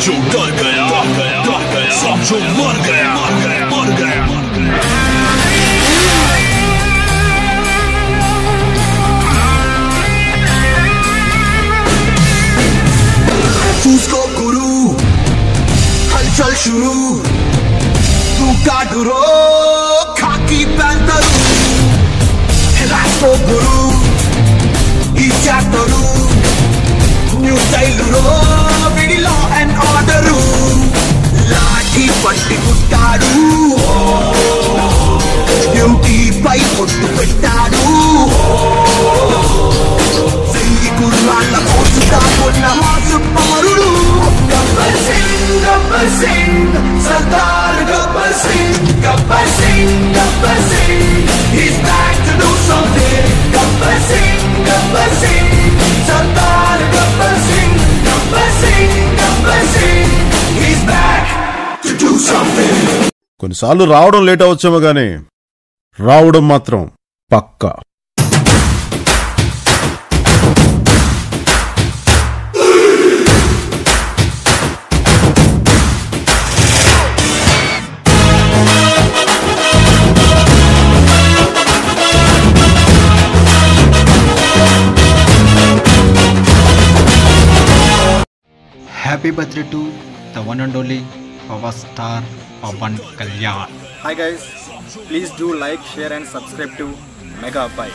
जो डर गया गया गया, सब जो मर गया मर गया मर गया। गुरु, हलचल शुरू। तू का काटुरो खाकी पैंतर। हिला तो गुरु పట్టి పుట్టాడు డ్యూటీ పై కొట్టు పెట్టాడు. వెయ్యి గుర్రాల కోసుగా ఉన్న మాసు పమరుడు గబ్బర్ సింగ్ గబ్బర్ సింగ్ సర్దార్ గబ్బర్ సింగ్ గబ్బర్ సింగ్ గబ్బర్ సింగ్. కొన్నిసార్లు రావడం లేట్ అవచ్చేమో గాని రావడం మాత్రం పక్కా. Happy birthday to the one and only power Pawan Kalyan hi guys please do like share and subscribe to mega अपाई